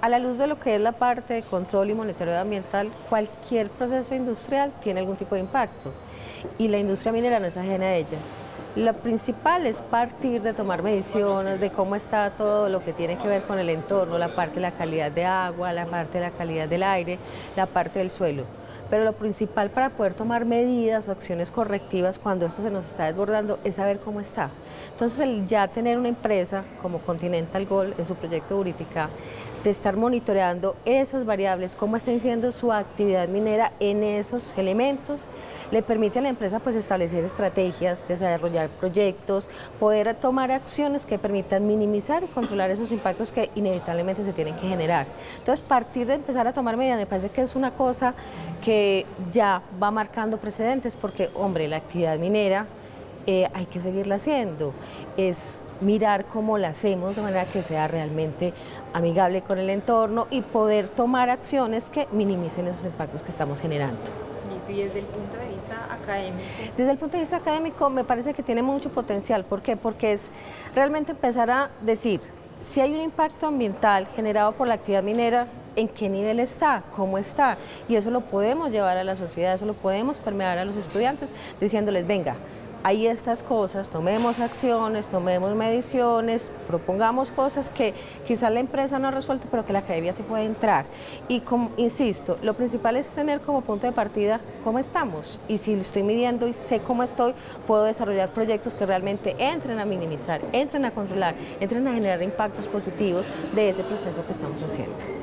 A la luz de lo que es la parte de control y monitoreo ambiental, cualquier proceso industrial tiene algún tipo de impacto y la industria minera no es ajena a ella. Lo principal es partir de tomar mediciones de cómo está todo lo que tiene que ver con el entorno, la parte de la calidad de agua, la parte de la calidad del aire, la parte del suelo. Pero lo principal para poder tomar medidas o acciones correctivas cuando esto se nos está desbordando es saber cómo está. Entonces, el ya tener una empresa como Continental Gold en su proyecto Uritica, de estar monitoreando esas variables, cómo está siendo su actividad minera en esos elementos, le permite a la empresa pues establecer estrategias, desarrollar proyectos, poder tomar acciones que permitan minimizar y controlar esos impactos que inevitablemente se tienen que generar. Entonces, partir de empezar a tomar medidas me parece que es una cosa que ya va marcando precedentes porque, hombre, la actividad minera eh, hay que seguirla haciendo. Es mirar cómo la hacemos de manera que sea realmente amigable con el entorno y poder tomar acciones que minimicen esos impactos que estamos generando. Y desde el punto de vista académico. Desde el punto de vista académico me parece que tiene mucho potencial. ¿Por qué? Porque es realmente empezar a decir, si hay un impacto ambiental generado por la actividad minera, en qué nivel está, cómo está. Y eso lo podemos llevar a la sociedad, eso lo podemos permear a los estudiantes, diciéndoles, venga, hay estas cosas, tomemos acciones, tomemos mediciones, propongamos cosas que quizás la empresa no ha resuelto, pero que la academia sí puede entrar. Y insisto, lo principal es tener como punto de partida cómo estamos. Y si lo estoy midiendo y sé cómo estoy, puedo desarrollar proyectos que realmente entren a minimizar, entren a controlar, entren a generar impactos positivos de ese proceso que estamos haciendo.